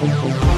oh you.